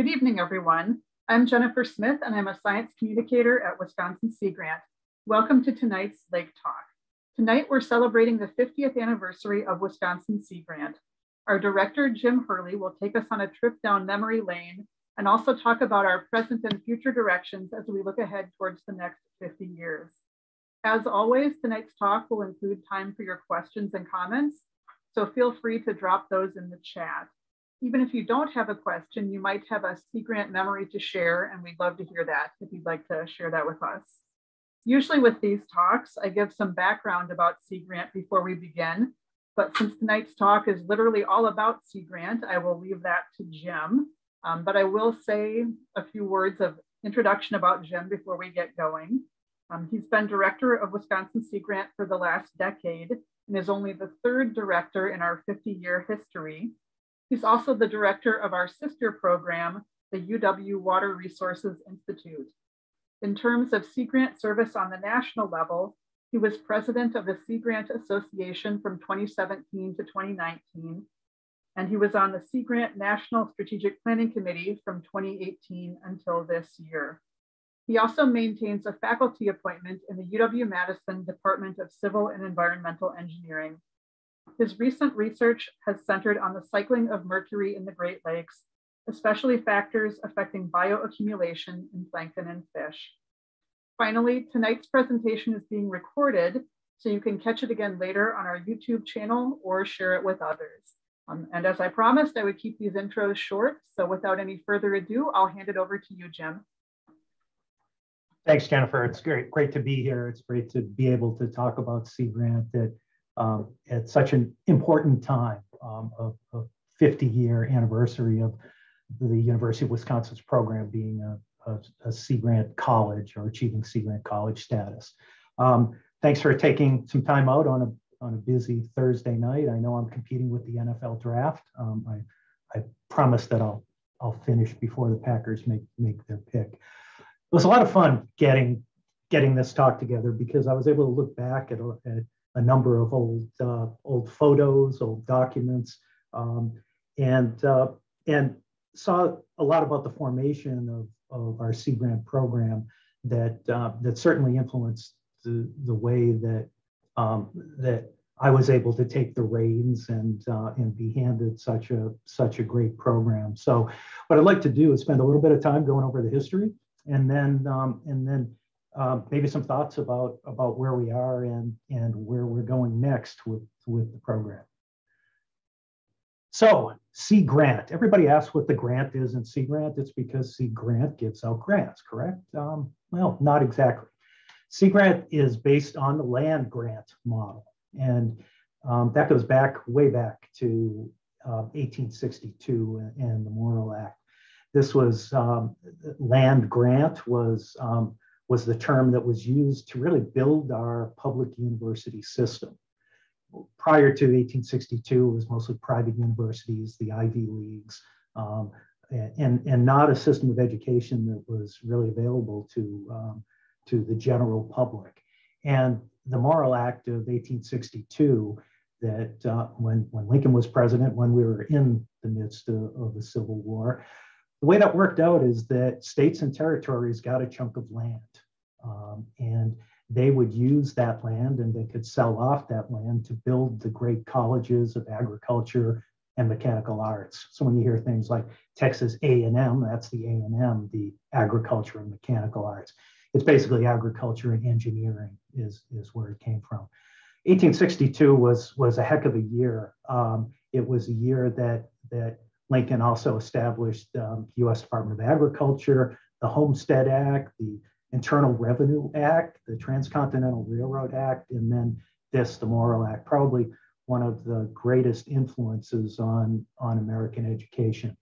Good evening, everyone. I'm Jennifer Smith, and I'm a science communicator at Wisconsin Sea Grant. Welcome to tonight's Lake Talk. Tonight, we're celebrating the 50th anniversary of Wisconsin Sea Grant. Our director, Jim Hurley, will take us on a trip down memory lane and also talk about our present and future directions as we look ahead towards the next 50 years. As always, tonight's talk will include time for your questions and comments, so feel free to drop those in the chat. Even if you don't have a question, you might have a Sea Grant memory to share, and we'd love to hear that if you'd like to share that with us. Usually with these talks, I give some background about Sea Grant before we begin, but since tonight's talk is literally all about Sea Grant, I will leave that to Jim. Um, but I will say a few words of introduction about Jim before we get going. Um, he's been director of Wisconsin Sea Grant for the last decade and is only the third director in our 50 year history. He's also the director of our sister program, the UW Water Resources Institute. In terms of Sea Grant service on the national level, he was president of the Sea Grant Association from 2017 to 2019, and he was on the Sea Grant National Strategic Planning Committee from 2018 until this year. He also maintains a faculty appointment in the UW-Madison Department of Civil and Environmental Engineering. His recent research has centered on the cycling of mercury in the Great Lakes, especially factors affecting bioaccumulation in plankton and fish. Finally, tonight's presentation is being recorded, so you can catch it again later on our YouTube channel or share it with others. Um, and as I promised, I would keep these intros short. So without any further ado, I'll hand it over to you, Jim. Thanks, Jennifer. It's great, great to be here. It's great to be able to talk about Sea Grant that um, at such an important time um, of, of 50 year anniversary of the University of Wisconsin's program being a Sea Grant college or achieving Sea Grant college status. Um, thanks for taking some time out on a, on a busy Thursday night. I know I'm competing with the NFL draft. Um, I, I promise that I'll, I'll finish before the Packers make, make their pick. It was a lot of fun getting, getting this talk together because I was able to look back at, at a number of old uh, old photos, old documents, um, and uh, and saw a lot about the formation of, of our Sea Grant program that uh, that certainly influenced the, the way that um, that I was able to take the reins and uh, and be handed such a such a great program. So what I'd like to do is spend a little bit of time going over the history and then um, and then um, maybe some thoughts about about where we are and and where we're going next with with the program. So Sea Grant. Everybody asks what the grant is in Sea Grant. It's because Sea Grant gives out grants, correct? Um, well, not exactly. Sea Grant is based on the land grant model, and um, that goes back way back to uh, 1862 and the Morrill Act. This was um, land grant was um, was the term that was used to really build our public university system. Prior to 1862, it was mostly private universities, the Ivy Leagues, um, and, and not a system of education that was really available to, um, to the general public. And the Morrill Act of 1862 that uh, when, when Lincoln was president, when we were in the midst of, of the Civil War, the way that worked out is that states and territories got a chunk of land um, and they would use that land and they could sell off that land to build the great colleges of agriculture and mechanical arts. So when you hear things like Texas A&M, that's the A&M, the agriculture and mechanical arts. It's basically agriculture and engineering is, is where it came from. 1862 was, was a heck of a year. Um, it was a year that, that Lincoln also established um, U.S. Department of Agriculture, the Homestead Act, the Internal Revenue Act, the Transcontinental Railroad Act, and then this, the Morrill Act, probably one of the greatest influences on, on American education.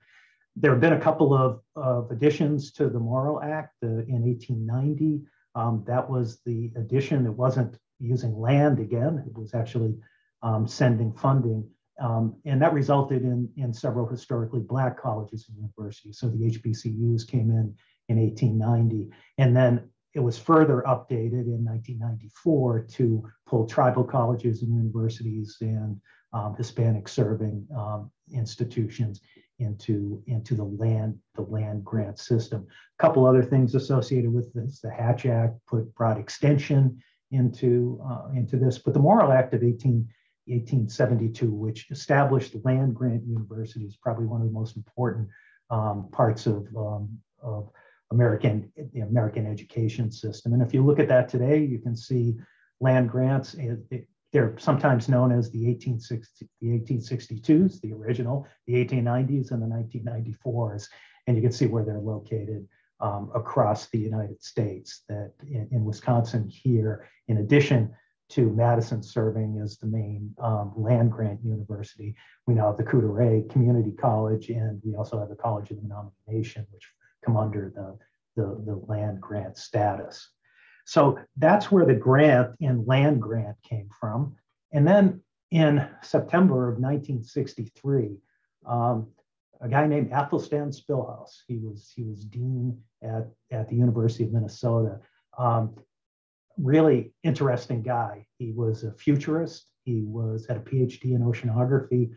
There have been a couple of, of additions to the Morrill Act uh, in 1890. Um, that was the addition. It wasn't using land again, it was actually um, sending funding. Um, and that resulted in, in several historically Black colleges and universities. So the HBCUs came in in 1890. And then it was further updated in 1994 to pull tribal colleges and universities and um, Hispanic serving um, institutions into, into the land, the land grant system. A couple other things associated with this, the Hatch Act put broad extension into, uh, into this, but the Morrill Act of 18, 1872, which established land grant universities, probably one of the most important um, parts of, um, of American, the American education system. And if you look at that today, you can see land grants, it, it, they're sometimes known as the 1860, the 1862s, the original, the 1890s, and the 1994s. And you can see where they're located um, across the United States. That in, in, Wisconsin here, in addition to Madison serving as the main um, land grant university, we now have the Coudray Community College, and we also have the College of the Menominee which come under the, the, the land grant status. So that's where the grant and land grant came from. And then in September of 1963, um, a guy named Athelstan Spilhaus, he was, he was dean at, at the University of Minnesota. Um, really interesting guy. He was a futurist. He was had a PhD in oceanography.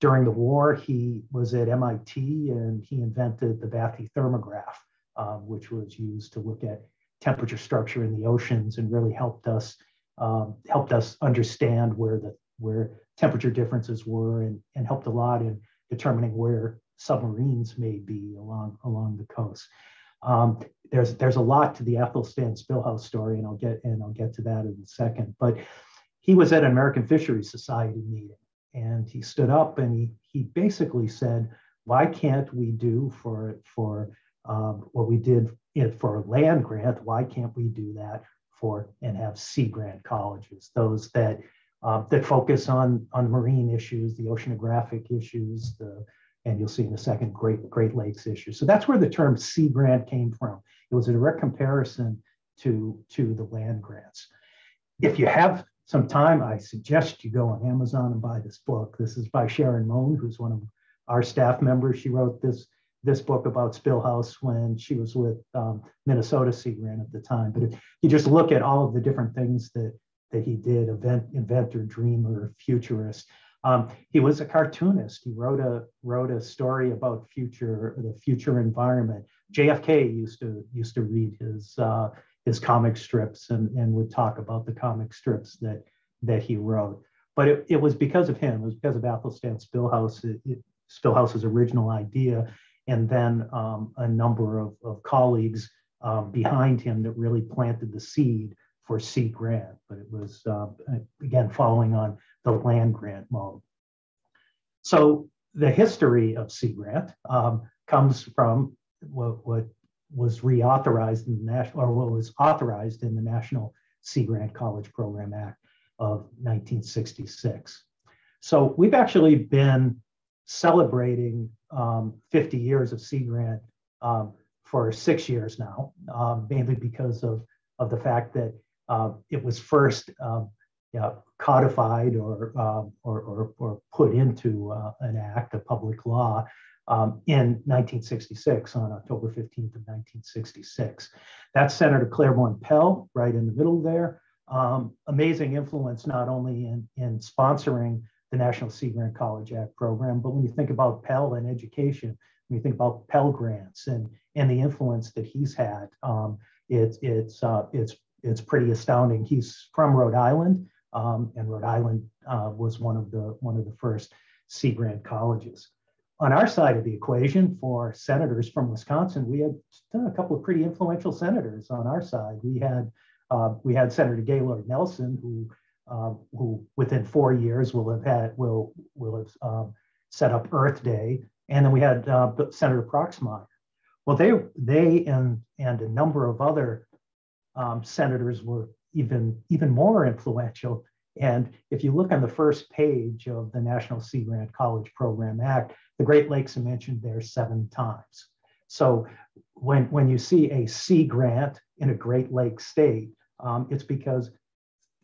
During the war, he was at MIT and he invented the bathythermograph, um, which was used to look at temperature structure in the oceans and really helped us um, helped us understand where the where temperature differences were and, and helped a lot in determining where submarines may be along along the coast. Um, there's there's a lot to the Athelstan Spilhaus story, and I'll get and I'll get to that in a second. But he was at an American Fisheries Society meeting, and he stood up and he he basically said, "Why can't we do for for um, what we did for land grant, why can't we do that for and have sea grant colleges, those that uh, that focus on on marine issues, the oceanographic issues, the and you'll see in a second Great Great Lakes issue. So that's where the term sea grant came from. It was a direct comparison to to the land grants. If you have some time, I suggest you go on Amazon and buy this book. This is by Sharon Moen, who's one of our staff members. She wrote this this book about Spilhaus when she was with um, Minnesota Sea Grant at the time. But if you just look at all of the different things that that he did, event, inventor, dreamer, futurist. Um, he was a cartoonist. He wrote a wrote a story about future the future environment. JFK used to used to read his uh, his comic strips and, and would talk about the comic strips that that he wrote. But it, it was because of him. It was because of Athelstan Spilhaus. It, it, Spilhaus's original idea and then um, a number of, of colleagues um, behind him that really planted the seed for Sea Grant. But it was, uh, again, following on the land grant mode. So the history of Sea Grant um, comes from what, what was reauthorized in the national, or what was authorized in the National Sea Grant College Program Act of 1966. So we've actually been celebrating um, 50 years of Sea Grant um, for six years now, um, mainly because of, of the fact that uh, it was first um, codified or, um, or, or, or, put into uh, an act of public law in 1966, on October 15th of 1966. That's Senator Claiborne Pell, right in the middle there. Um, amazing influence not only in, in sponsoring the National Sea Grant College Act program. But when you think about Pell and education, when you think about Pell grants and and the influence that he's had, um, it's it's uh, it's it's pretty astounding. He's from Rhode Island, um, and Rhode Island uh, was one of the one of the first Sea Grant colleges. On our side of the equation, for senators from Wisconsin, we had a couple of pretty influential senators on our side. We had uh, we had Senator Gaylord Nelson, who uh, who within four years will have had will will have um, set up Earth Day, and then we had uh, Senator Proxmire. Well, they they and and a number of other um, senators were even even more influential. And if you look on the first page of the National Sea Grant College Program Act, the Great Lakes are mentioned there seven times. So when when you see a sea grant in a Great Lakes state, um, it's because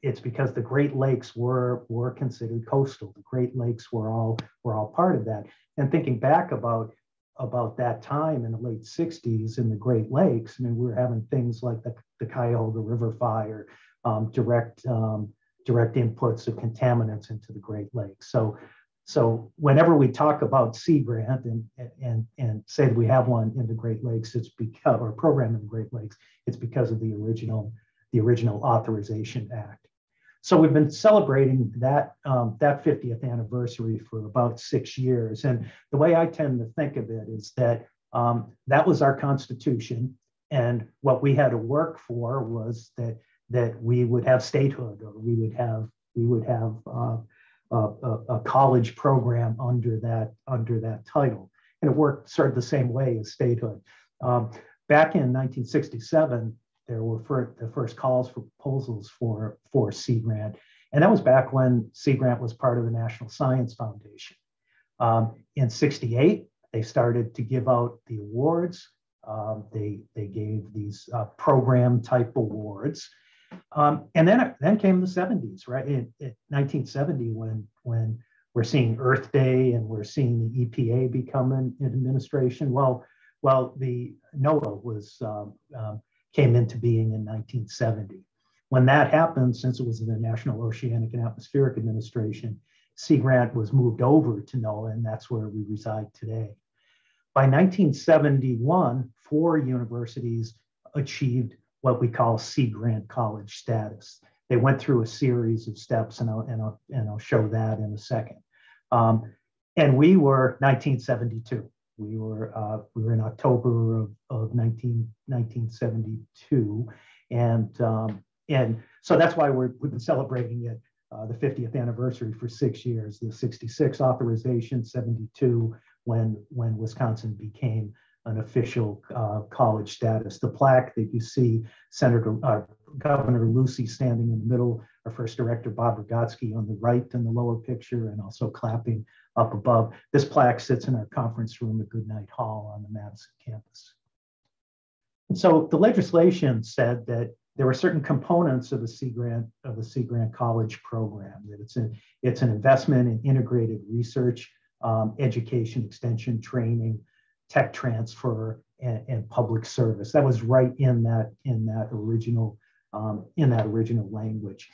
it's because the Great Lakes were were considered coastal. The Great Lakes were all were all part of that. And thinking back about about that time in the late 60s in the Great Lakes, I mean, we were having things like the, the Cuyahoga River fire, um, direct um, direct inputs of contaminants into the Great Lakes. So so whenever we talk about Sea Grant and, and, and say that we have one in the Great Lakes, it's because, or program in the Great Lakes, it's because of the original, the original Authorization Act. So we've been celebrating that, um, that 50th anniversary for about six years. And the way I tend to think of it is that um, that was our constitution. And what we had to work for was that, that we would have statehood or we would have, we would have uh, a, a, college program under that under that title, and it worked sort of the same way as statehood. Um, back in 1967, there were the first calls for proposals for for Sea Grant, and that was back when Sea Grant was part of the National Science Foundation. Um, in 68, they started to give out the awards. Um, they they gave these uh, program type awards. Um, and then then came the 70s, right? In, in 1970, when when we're seeing Earth Day and we're seeing the EPA become an, an administration. Well, well, the NOAA was um, um, came into being in 1970. When that happened, since it was the National Oceanic and Atmospheric Administration, Sea Grant was moved over to NOAA, and that's where we reside today. By 1971, four universities achieved what we call Sea Grant College status. They went through a series of steps, and I'll, and I'll, and I'll show that in a second. Um, and we were 1972. We were uh, we were in October of, of 19, 1972, and um, and so that's why we're, we've been celebrating it uh, the 50th anniversary for six years. The 66 authorization, 72 when when Wisconsin became an official uh, college status. The plaque that you see Senator uh, Governor Lucey standing in the middle, our first director Bob Ragotzkie on the right in the lower picture, and also clapping up above. This plaque sits in our conference room at Goodnight Hall on the Madison campus. So the legislation said that there were certain components of the Sea Grant of the Sea Grant College program. That it's an it's an investment in integrated research, um, education, extension, training, tech transfer and, and, public service. That was right in that in that original um, in that original language,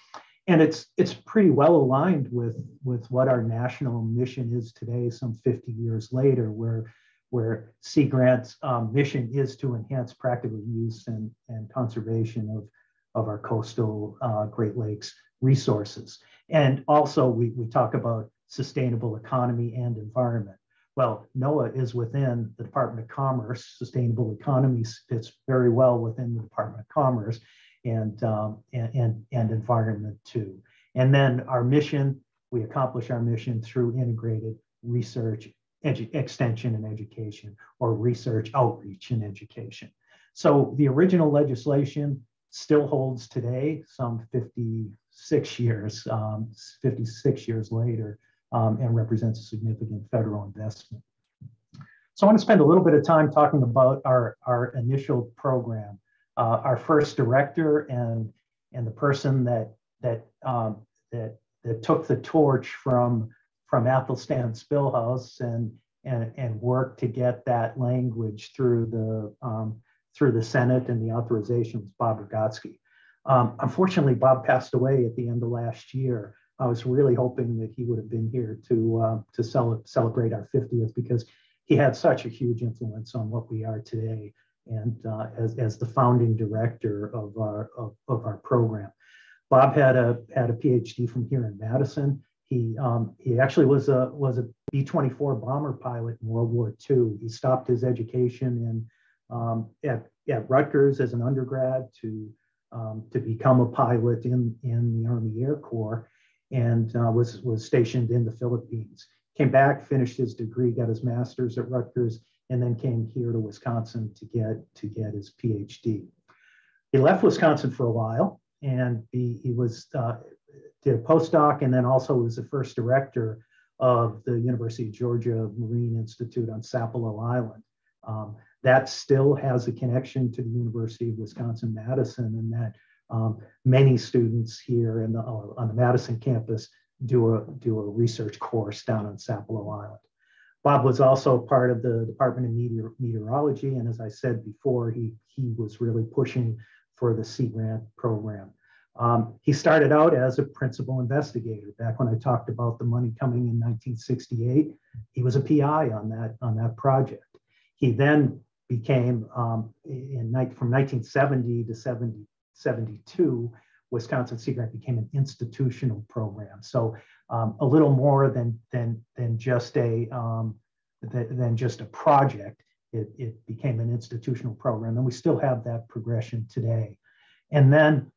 and it's it's pretty well aligned with with what our national mission is today, some 50 years later, where where Sea Grant's um, mission is to enhance practical use and, and conservation of, of our coastal uh, Great Lakes resources. And also we, we talk about sustainable economy and environment. Well, NOAA is within the Department of Commerce. Sustainable economy fits very well within the Department of Commerce and, um, and, and, and environment too. And then our mission, we accomplish our mission through integrated research, edu- extension and education, or research outreach and education. So the original legislation still holds today, some 56 years, um, 56 years later, um, and represents a significant federal investment. So I want to spend a little bit of time talking about our, our initial program. Uh, our first director and, and the person that, that, um, that, that took the torch from, from Athelstan Spilhaus and, and, and worked to get that language through the, um, through the Senate and the authorization was Bob Ragotzkie. Um, unfortunately, Bob passed away at the end of last year. I was really hoping that he would have been here to uh, to cel- celebrate our 50th because he had such a huge influence on what we are today and uh, as, as the founding director of our of, of, our program. Bob had a had a PhD from here in Madison. He um, he actually was a was a B-24 bomber pilot in World War II. He stopped his education in um, at, at Rutgers as an undergrad to um, to become a pilot in in the Army Air Corps and uh, was, was stationed in the Philippines. Came back, finished his degree, got his master's at Rutgers, and then came here to Wisconsin to get, to get his PhD. He left Wisconsin for a while and he, he was, uh, did a postdoc and then also was the first director of the University of Georgia Marine Institute on Sapelo Island. Um, that still has a connection to the University of Wisconsin Madison, and that um, many students here in the, on the Madison campus do a, do a research course down on Sapelo Island. Bob was also part of the Department of Meteor Meteorology, and as I said before, he, he was really pushing for the Sea Grant program. Um, he started out as a principal investigator. Back when I talked about the money coming in 1968, he was a PI on that on that project. He then became um, in from 1970 to 70, 72, Wisconsin Sea Grant became an institutional program. So um, a little more than than than just a um, than just a project. It, it became an institutional program, and we still have that progression today. And then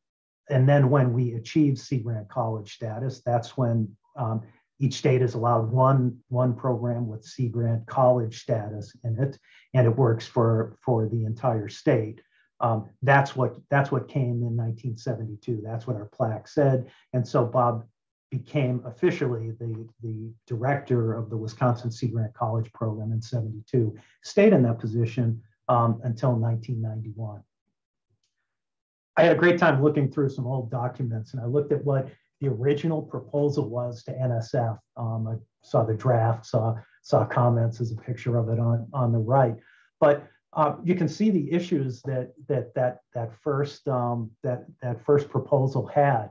and then when we achieve Sea Grant College status, that's when um, each state is allowed one, one program with Sea Grant College status in it, and it works for, for the entire state. Um, that's what that's what came in 1972. That's what our plaque said. And so Bob became officially the, the director of the Wisconsin Sea Grant College program in 72, stayed in that position um, until 1991. I had a great time looking through some old documents and I looked at what the original proposal was to NSF. Um, I saw the draft, saw, saw comments as a picture of it on, on the right. But uh, you can see the issues that that that that first um, that that first proposal had.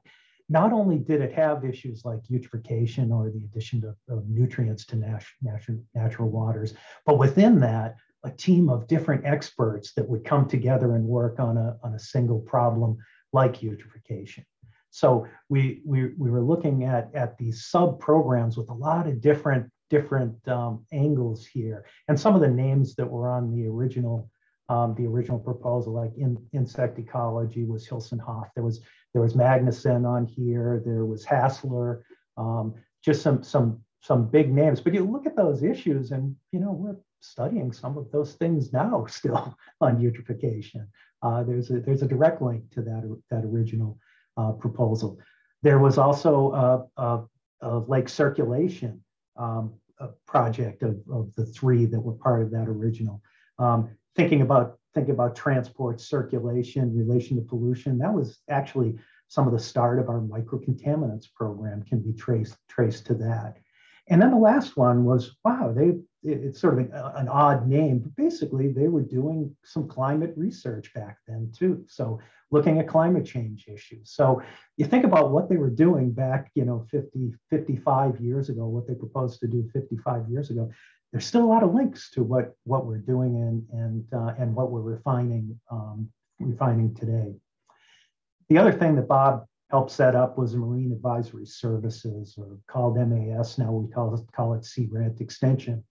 Not only did it have issues like eutrophication or the addition of, of nutrients to nat- natural natural waters, but within that, a team of different experts that would come together and work on a, on a single problem like eutrophication. So we, we, we were looking at, at these sub programs with a lot of different, different um, angles here. And some of the names that were on the original, um, the original proposal, like in, insect ecology was Hilsenhoff. There was, there was Magnuson on here. There was Hasler, um, just some, some, some big names. But you look at those issues and, you know, we're studying some of those things now still on eutrophication. Uh, there's, a, there's a direct link to that, that original uh, proposal. There was also a, a, a lake circulation um, project of, of the three that were part of that original. Um, thinking about thinking about transport, circulation, relation to pollution, that was actually some of the start of our microcontaminants program can be traced traced to that. And then the last one was, wow, they it's sort of an, an, odd name, but basically they were doing some climate research back then too. So looking at climate change issues. So you think about what they were doing back, you know, 50, 55 years ago, what they proposed to do 55 years ago. There's still a lot of links to what, what we're doing and, and, uh, and what we're refining, um, refining today. The other thing that Bob helped set up was Marine Advisory Services, or called MAS. Now we call it, call it Sea Grant Extension.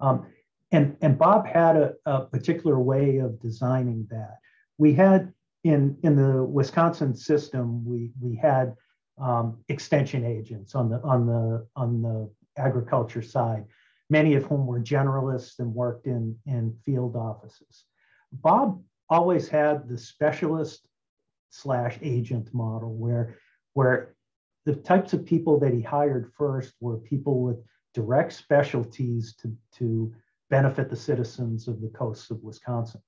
Um, and, and Bob had a, a, particular way of designing that. We had in, in the Wisconsin system, we, we had um, extension agents on the, on, the, on the agriculture side, many of whom were generalists and worked in, in field offices. Bob always had the specialist slash agent model where, where the types of people that he hired first were people with direct specialties to, to benefit the citizens of the coasts of Wisconsin.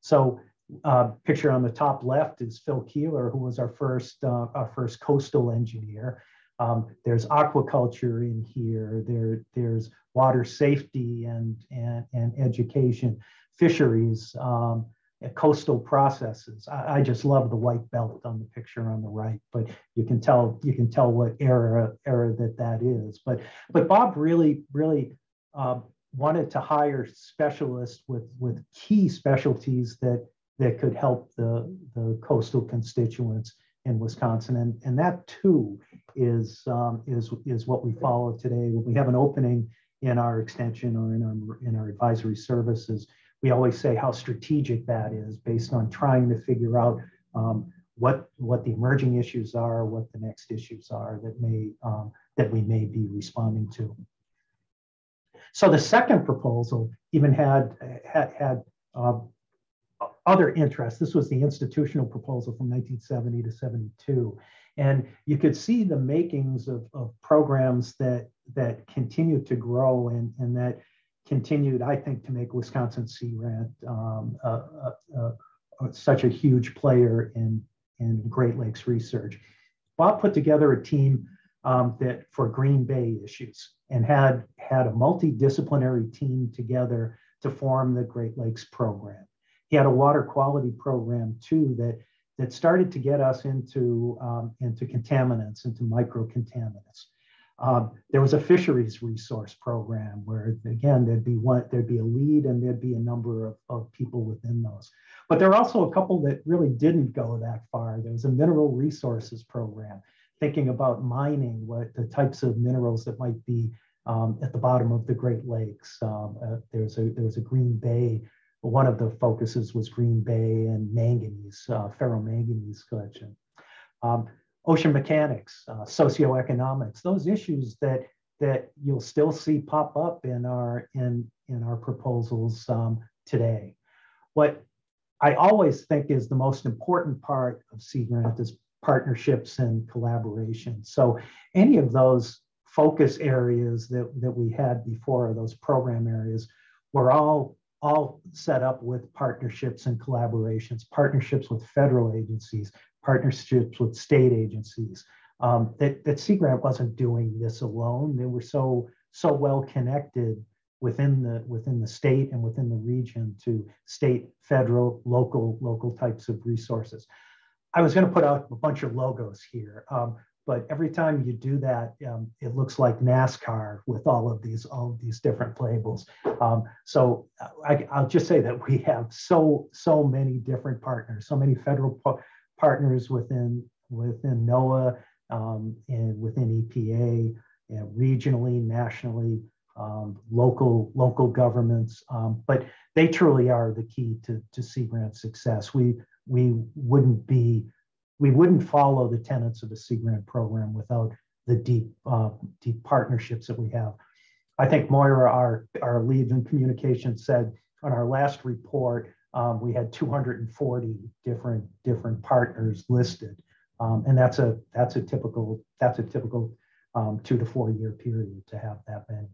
So uh, picture on the top left is Phil Keillor, who was our first, uh, our first coastal engineer. Um, there's aquaculture in here. There, there's water safety and, and, and education, fisheries. Um, coastal processes. I, I, just love the white belt on the picture on the right, but you can tell you can tell what era era that that is. But but Bob really really uh, wanted to hire specialists with with key specialties that that could help the the coastal constituents in Wisconsin, and and that too is um, is is what we follow today. We have an opening in our extension or in our in our advisory services we always say how strategic that is based on trying to figure out um, what what the emerging issues are, what the next issues are that may um, that we may be responding to. So the second proposal even had had had uh, other interests. This was the institutional proposal from 1970 to 72, and you could see the makings of, of programs that that continue to grow and and that continued, I think, to make Wisconsin Sea um, such a huge player in, in Great Lakes research. Bob put together a team um, that for Green Bay issues and had had a multidisciplinary team together to form the Great Lakes program. He had a water quality program too that that started to get us into, um, into contaminants, into microcontaminants. Um, there was a fisheries resource program where, again, there'd be one, there'd be a lead and there'd be a number of, of people within those. But there are also a couple that really didn't go that far. There was a mineral resources program, thinking about mining, what the types of minerals that might be um, at the bottom of the Great Lakes. Um, uh, there was a there was a Green Bay. One of the focuses was Green Bay and manganese, uh, ferromanganese collection. Um, ocean mechanics, uh, socioeconomics, those issues that that you'll still see pop up in our in in our proposals um, today. What I always think is the most important part of Sea Grant is partnerships and collaboration. So any of those focus areas that, that we had before, those program areas, were all all set up with partnerships and collaborations, partnerships with federal agencies, partnerships with state agencies. Um, that, that Sea Grant wasn't doing this alone. They were so so well connected within the within the state and within the region to state, federal, local local types of resources. I was going to put out a bunch of logos here, um, but every time you do that, um, it looks like NASCAR with all of these all of these different labels. Um, so I, will just say that we have so so many different partners, so many federal partners within within NOAA um, and within EPA, regionally, nationally, um, local local governments. Um, but they truly are the key to, to Sea Grant success. We we wouldn't be we wouldn't follow the tenets of the Sea Grant program without the deep uh, deep partnerships that we have. I think Moira, our our lead in communication, said on our last report um, we had 240 different different partners listed, um, and that's a that's a typical that's a typical um, two to four year period to have that many.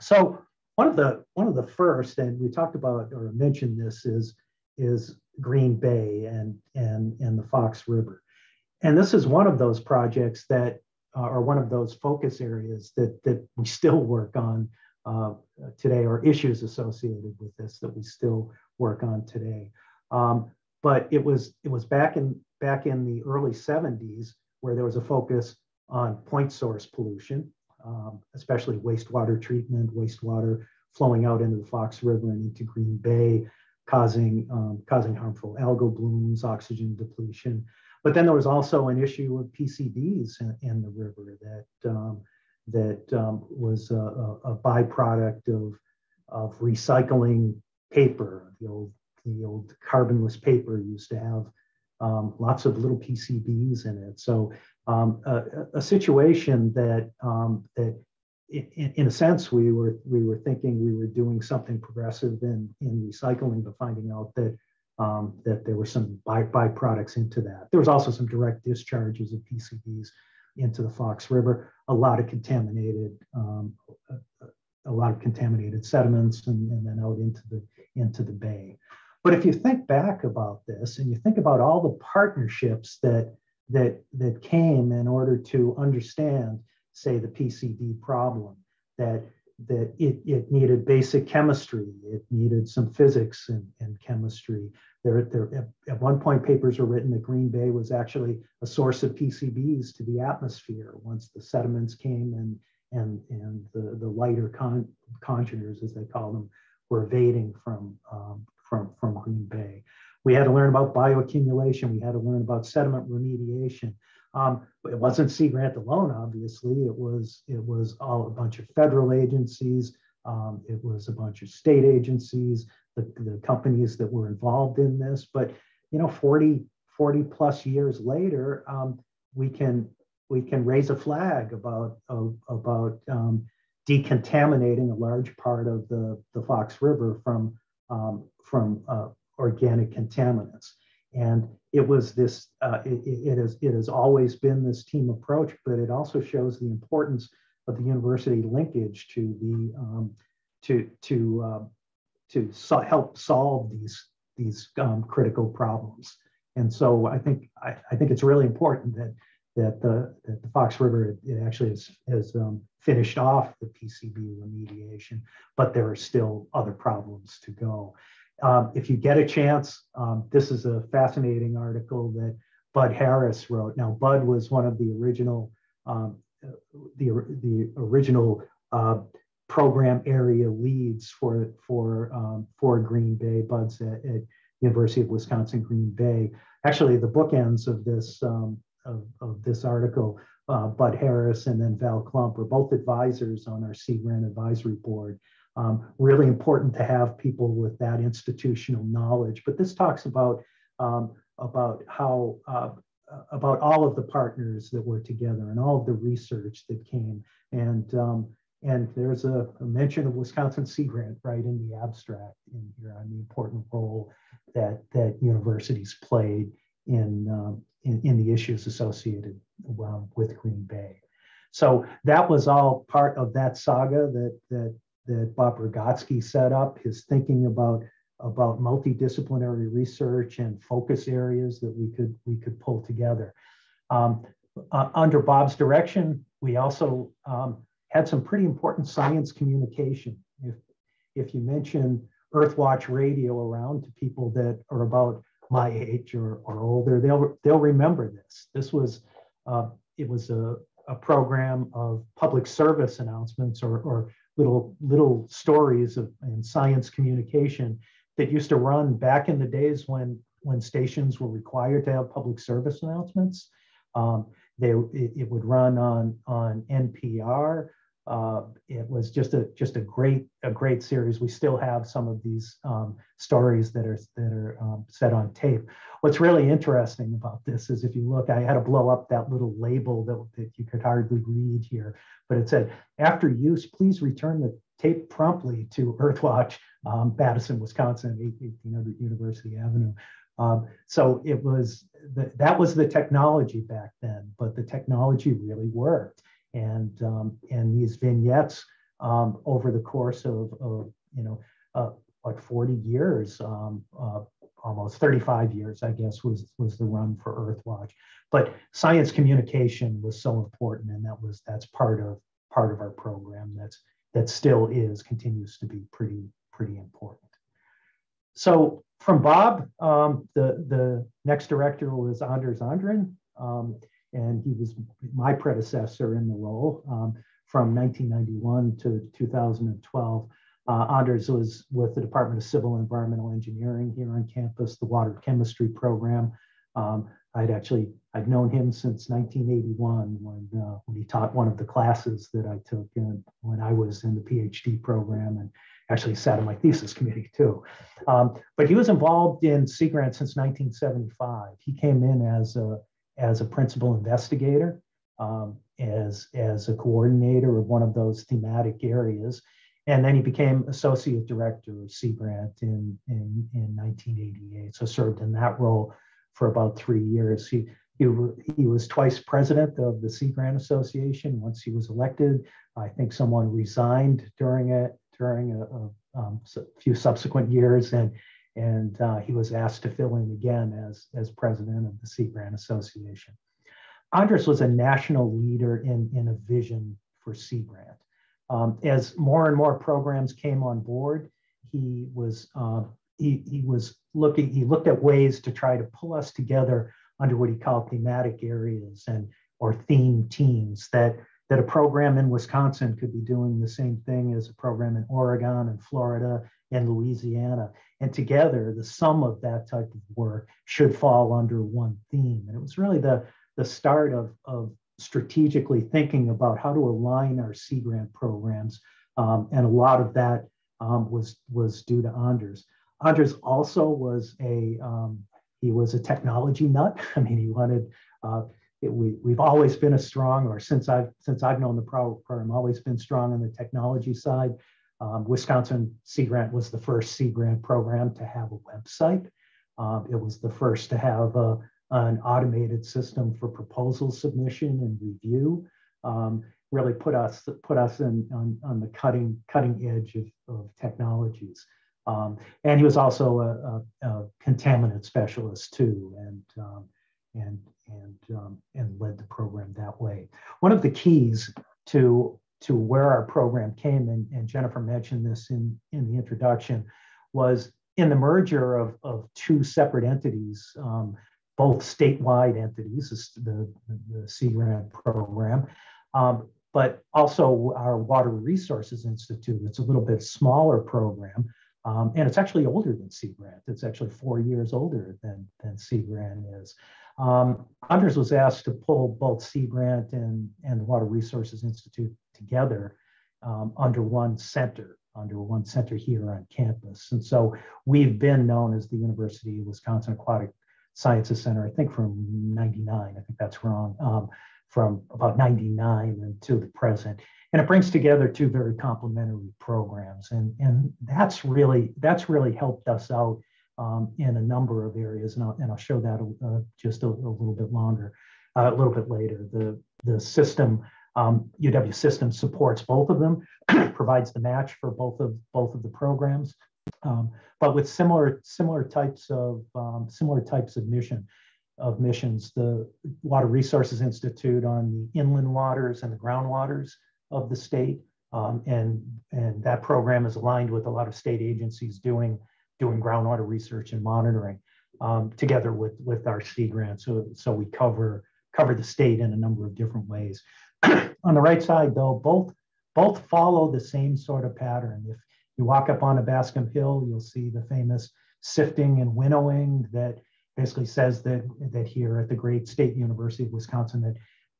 So one of the one of the first, and we talked about or mentioned this is is Green Bay and and and the Fox River, and this is one of those projects that uh, are one of those focus areas that that we still work on uh, today or issues associated with this that we still work on today. Um, but it was it was back in back in the early 70s where there was a focus on point source pollution, um, especially wastewater treatment, wastewater flowing out into the Fox River and into Green Bay, causing um, causing harmful algal blooms, oxygen depletion. But then there was also an issue of PCBs in, in the river that um, that um, was a, a, byproduct of, of recycling paper. The old, the old carbonless paper used to have um, lots of little PCBs in it. So um, a, a, situation that, um, that in, in, a sense, we were, we were thinking we were doing something progressive in, in recycling, but finding out that um, that there were some by, byproducts into that. There was also some direct discharges of PCBs into the Fox River, a lot of contaminated, um, a, a, lot of contaminated sediments and, and then out into the, into the bay. But if you think back about this and you think about all the partnerships that, that, that came in order to understand, say, the PCB problem, that, that it, it needed basic chemistry, it needed some physics and, and chemistry, there, there, at one point, papers were written that Green Bay was actually a source of PCBs to the atmosphere once the sediments came and and and the, the lighter con, congeners, as they call them, were evading from um, from from Green Bay. We had to learn about bioaccumulation. We had to learn about sediment remediation. Um, it wasn't Sea Grant alone, obviously. It was it was all a bunch of federal agencies. Um, it was a bunch of state agencies the, the companies that were involved in this. But you know, 40, 40 plus years later, um, we can we can raise a flag about of, about um, decontaminating a large part of the, the Fox River from um, from uh, organic contaminants. And it was this. Uh, it, has it has always been this team approach, but it also shows the importance of the university linkage to the um, to to uh, to so help solve these these um, critical problems. And so I think I, I, think it's really important that that the that the Fox River it actually has, has um, finished off the PCB remediation, but there are still other problems to go. Um, if you get a chance, um, this is a fascinating article that Bud Harris wrote. Now, Bud was one of the original, um, the, the original uh, program area leads for for um, for Green Bay. Bud's at, at, University of Wisconsin Green Bay. Actually, the bookends of this um, of, of this article, uh, Bud Harris and then Val Klump were both advisors on our Grant Advisory Board. Um, really important to have people with that institutional knowledge. But this talks about um, about how uh, about all of the partners that were together and all of the research that came and um, and there's a, a, mention of Wisconsin Sea Grant right in the abstract in here on the important role that that universities played in um, in, in, the issues associated um, with Green Bay. So that was all part of that saga that that that Bob Ragotzkie set up. His thinking about about multidisciplinary research and focus areas that we could we could pull together. Um, uh, under Bob's direction, we also um, had some pretty important science communication. If if you mention Earthwatch radio around to people that are about my age or, or older, they'll they'll remember this. This was uh, it was a, a program of public service announcements or, or little little stories of and science communication that used to run back in the days when when stations were required to have public service announcements. Um, they it, it, would run on on NPR uh, it was just a just a great a great series. We still have some of these um, stories that are that are um, set on tape. What's really interesting about this is if you look, I had to blow up that little label that, that you could hardly read here, but it said, after use, please return the tape promptly to Earthwatch, um, Madison, Wisconsin, 1800 University Avenue. Um, so it was the, that was the technology back then, but the technology really worked and um, and these vignettes um, over the course of, of you know uh, like 40 years um, uh, almost 35 years i guess was was the run for earthwatch but science communication was so important and that was that's part of part of our program that's that still is continues to be pretty pretty important. So from bob um, the the next director was anders andren um, and he was my predecessor in the role um, from 1991 to 2012. Uh, Anders was with the Department of Civil and Environmental Engineering here on campus, the water chemistry program. Um, I'd actually I'd known him since 1981 when uh, when he taught one of the classes that I took in, when I was in the PhD program and actually sat on my thesis committee too. Um, but he was involved in Sea Grant since 1975. He came in as a as a principal investigator, um, as, as a coordinator of one of those thematic areas. And then he became associate director of Sea Grant in, in, in 1988. So served in that role for about three years. He, he, he was twice president of the Sea Grant Association. Once he was elected, I think someone resigned during it during a, a um, few subsequent years, and and uh, he was asked to fill in again as, as president of the Sea Grant Association. Anders was a national leader in, in a vision for Sea Grant. Um, as more and more programs came on board, he was uh, he, he was looking he looked at ways to try to pull us together under what he called thematic areas and or theme teams that that a program in Wisconsin could be doing the same thing as a program in Oregon and Florida and Louisiana. And together, the sum of that type of work should fall under one theme. And it was really the, the start of, of strategically thinking about how to align our Sea Grant programs. Um, and a lot of that um, was, was due to Anders. Anders also was a, um, he was a technology nut. I mean, he wanted, uh, it, we, we've always been a strong, or since I've, since I've known the program, always been strong on the technology side. Um, Wisconsin Sea Grant was the first Sea Grant program to have a website. Um, it was the first to have a, an automated system for proposal submission and review. Um, really put us put us in on, on the cutting cutting edge of, of technologies. Um, and he was also a, a, a contaminant specialist too, and um, and and um, and led the program that way. One of the keys to to where our program came, and, and Jennifer mentioned this in, in the introduction, was in the merger of, of two separate entities, um, both statewide entities, the, the Sea Grant program, um, but also our Water Resources Institute. It's a little bit smaller program, um, and it's actually older than Sea Grant. It's actually four years older than, than Sea Grant is. Um, Anders was asked to pull both Sea Grant and, and the Water Resources Institute together um, under one center, under one center here on campus. And so we've been known as the University of Wisconsin Aquatic Sciences Center, I think from 99, I think that's wrong, um, from about 99 until the present. And it brings together two very complementary programs. And, and that's really, that's really helped us out um, in a number of areas, and I'll, and I'll show that uh, just a, a, little bit longer, uh, a little bit later. The, the system, um, UW system supports both of them, provides the match for both of both of the programs, um, but with similar similar types of um, similar types of mission of missions. The Water Resources Institute on the inland waters and the groundwaters of the state, um, and and that program is aligned with a lot of state agencies doing doing groundwater research and monitoring um, together with, with our Sea Grant. So, so we cover, cover the state in a number of different ways. on the right side, though, both, both follow the same sort of pattern. If you walk up on a Bascom Hill, you'll see the famous sifting and winnowing that basically says that, that here at the great state University of Wisconsin that,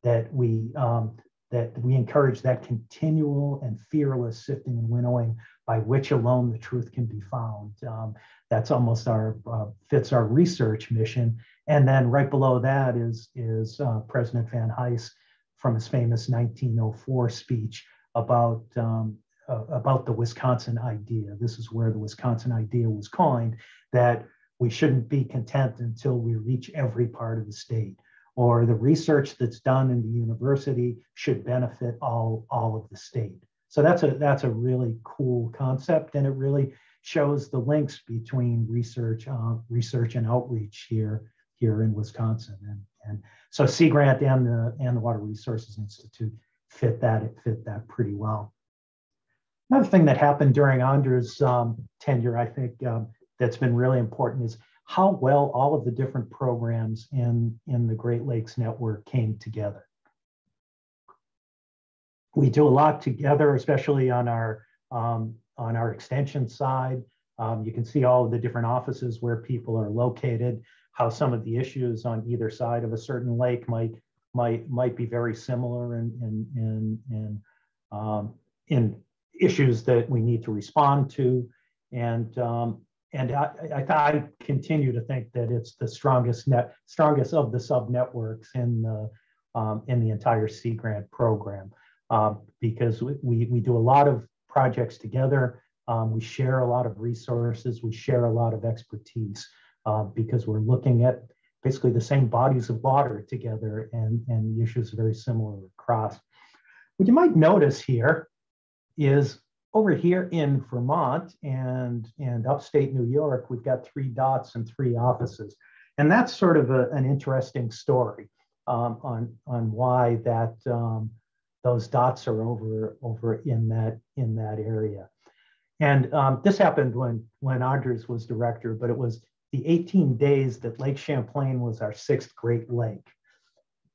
that we um, that we encourage that continual and fearless sifting and winnowing by which alone the truth can be found. Um, that's almost our uh, fits our research mission. And then right below that is is uh, President Van Hise from his famous 1904 speech about um, uh, about the Wisconsin idea. This is where the Wisconsin idea was coined that we shouldn't be content until we reach every part of the state or the research that's done in the university should benefit all, all of the state. So that's a that's a really cool concept, and it really shows the links between research, uh, research and outreach here here in Wisconsin. And, and so Sea Grant and the and the Water Resources Institute fit that it fit that pretty well. Another thing that happened during Anders' um, tenure, I think, um, that's been really important is how well all of the different programs in, in the Great Lakes Network came together we do a lot together, especially on our um, on our extension side. Um, you can see all of the different offices where people are located, how some of the issues on either side of a certain lake might might might be very similar in in in in, um, in issues that we need to respond to, and um, and I, I, I, continue to think that it's the strongest net strongest of the sub networks in the um, in the entire Sea Grant program uh, because we, we do a lot of projects together. Um, we share a lot of resources. We share a lot of expertise uh, because we're looking at basically the same bodies of water together and, and the issues are very similar across. What you might notice here is over here in Vermont and, and upstate New York, we've got three dots and three offices. And that's sort of a, an interesting story um, on, on why that um, those dots are over over in that in that area. And um, this happened when when Anders was director, but it was the 18 days that Lake Champlain was our sixth Great Lake.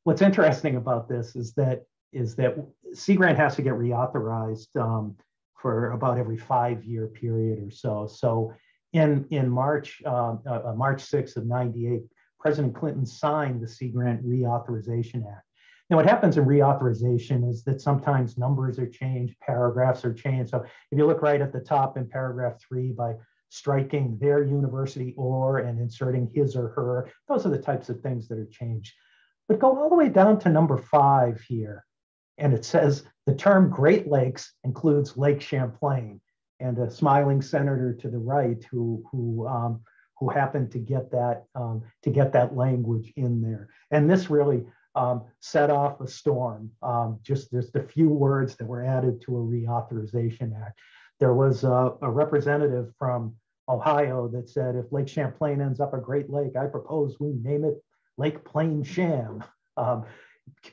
What's interesting about this is that is that Sea Grant has to get reauthorized um, for about every five year period or so. So in in March uh, uh, March 6th of 98, President Clinton signed the Sea Grant Reauthorization Act. Now, what happens in reauthorization is that sometimes numbers are changed, paragraphs are changed. So if you look right at the top in paragraph three by striking their university or and inserting his or her, those are the types of things that are changed. But go all the way down to number five here. And it says the term Great Lakes includes Lake Champlain and a smiling senator to the right who, who, um, who happened to get that um, to get that language in there. And this really um, set off a storm. Um, just just a few words that were added to a reauthorization act. There was a, a, representative from Ohio that said, if Lake Champlain ends up a Great Lake, I propose we name it Lake Plain Sham. Um,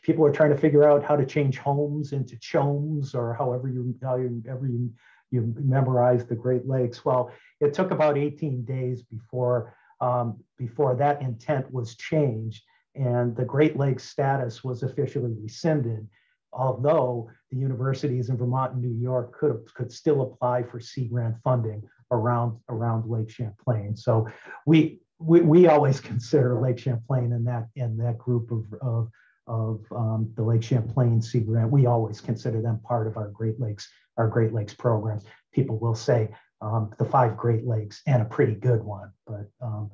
people are trying to figure out how to change homes into chomes or however you, however you you memorize the Great Lakes. Well, it took about 18 days before um, before that intent was changed and the Great Lakes status was officially rescinded. Although the universities in Vermont and New York could could still apply for Sea Grant funding around around Lake Champlain. So we we, we always consider Lake Champlain in that in that group of, of of um, the Lake Champlain Sea Grant. We always consider them part of our Great Lakes, our Great Lakes programs. People will say um, the five Great Lakes and a pretty good one, but um,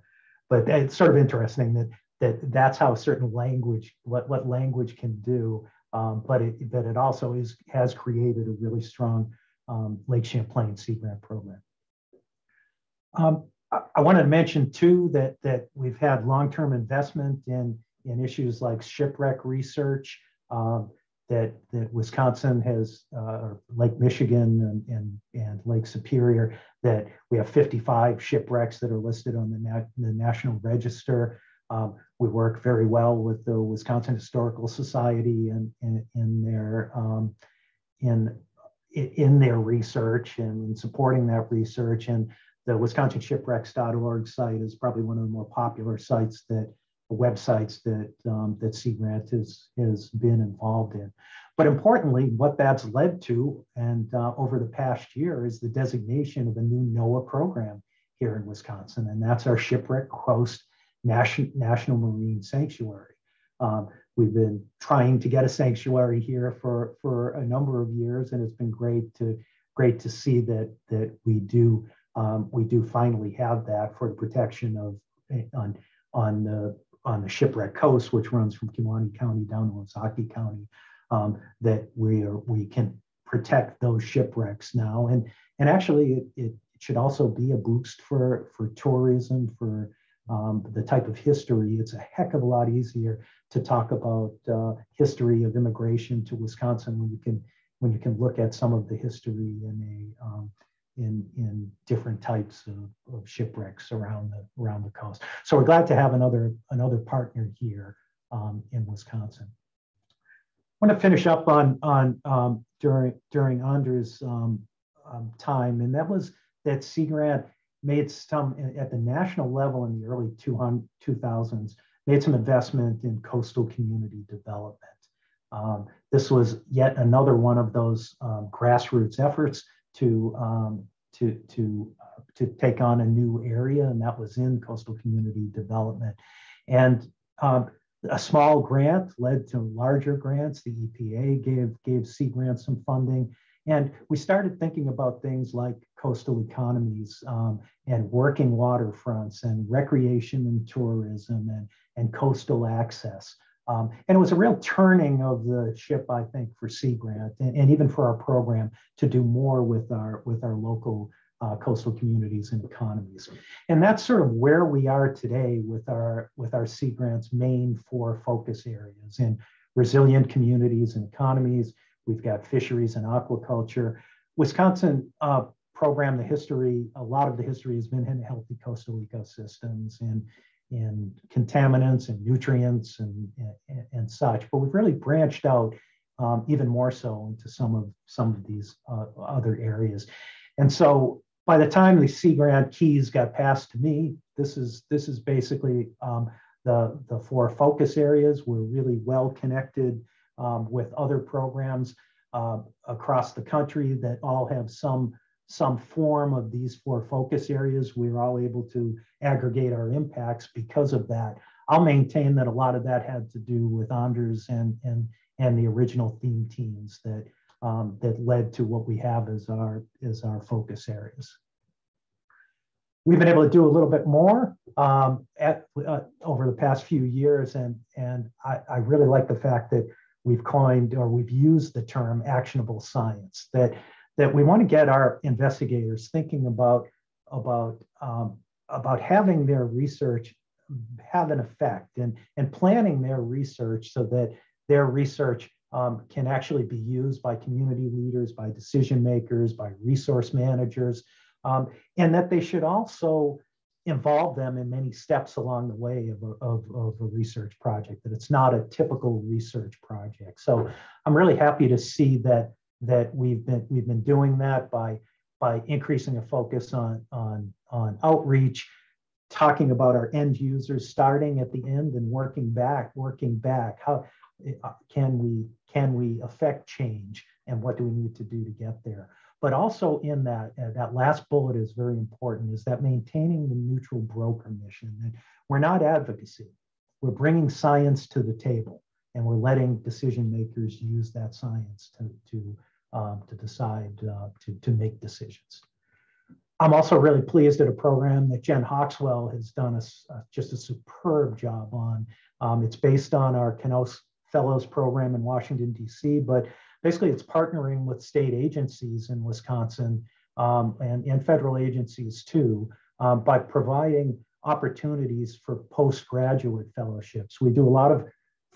but it's sort of interesting that that that's how a certain language, what what language can do. Um, but it but it also is has created a really strong um, Lake Champlain Sea Grant program. Um, I, I wanted to mention too that that we've had long-term investment in in issues like shipwreck research um, that, that Wisconsin has, uh, Lake Michigan and, and, and, Lake Superior, that we have 55 shipwrecks that are listed on the, the National Register. Um, we work very well with the Wisconsin Historical Society and in, in, their um, in in their research and in supporting that research. And the WisconsinShipwrecks.org site is probably one of the more popular sites that websites that um, that Sea Grant has has been involved in. But importantly, what that's led to, and uh, over the past year, is the designation of a new NOAA program here in Wisconsin, and that's our Shipwreck Coast National National Marine Sanctuary. Um, we've been trying to get a sanctuary here for for a number of years, and it's been great to great to see that that we do um, we do finally have that for the protection of eh, on on the on the shipwreck coast, which runs from Kewaunee County down to Ozaukee County, um, that we are we can protect those shipwrecks now. And and actually, it, it should also be a boost for for tourism for um, the type of history. It's a heck of a lot easier to talk about uh, history of immigration to Wisconsin when you can when you can look at some of the history in a um, in, in different types of, of, shipwrecks around the, around the coast. So we're glad to have another, another partner here um, in Wisconsin. I want to finish up on, on um, during, during Anders' um, um time, and that was that Sea Grant made some, at the national level in the early 2000s, made some investment in coastal community development. Um, this was yet another one of those um, grassroots efforts to um, to to uh, to take on a new area, and that was in coastal community development. And um, a small grant led to larger grants. The EPA gave gave Sea Grant some funding, and we started thinking about things like coastal economies um, and working waterfronts and recreation and tourism and and coastal access. Um, and it was a real turning of the ship, I think, for Sea Grant and, and even for our program to do more with our with our local uh, coastal communities and economies. And that's sort of where we are today with our with our Sea Grant's main four focus areas in resilient communities and economies. We've got fisheries and aquaculture. Wisconsin uh, program, the history, a lot of the history has been in healthy coastal ecosystems and in contaminants and nutrients and, and, and, such. But we've really branched out um, even more so into some of some of these uh, other areas. And so by the time the Sea Grant keys got passed to me, this is this is basically um, the the four focus areas. We're really well connected um, with other programs uh, across the country that all have some some form of these four focus areas. We were all able to aggregate our impacts because of that. I'll maintain that a lot of that had to do with Anders and and and the original theme teams that um, that led to what we have as our as our focus areas. We've been able to do a little bit more um, at, uh, over the past few years, and and I, I really like the fact that we've coined or we've used the term actionable science. That that we want to get our investigators thinking about about um, about having their research have an effect and and planning their research so that their research um, can actually be used by community leaders, by decision makers, by resource managers, um, and that they should also involve them in many steps along the way of a, of, of a research project, that it's not a typical research project. So I'm really happy to see that that we've been we've been doing that by by increasing a focus on, on, on outreach, talking about our end users, starting at the end and working back, working back. How uh, can we can we affect change, and what do we need to do to get there? But also in that uh, that last bullet is very important. Is that maintaining the neutral broker mission? That we're not advocacy. We're bringing science to the table, and we're letting decision makers use that science to to um, to decide uh, to to make decisions. I'm also really pleased at a program that Jen Hauxwell has done a, just a superb job on. Um, it's based on our Knauss Fellows program in Washington, D.C., but basically it's partnering with state agencies in Wisconsin um, and, and federal agencies too um, by providing opportunities for postgraduate fellowships. We do a lot of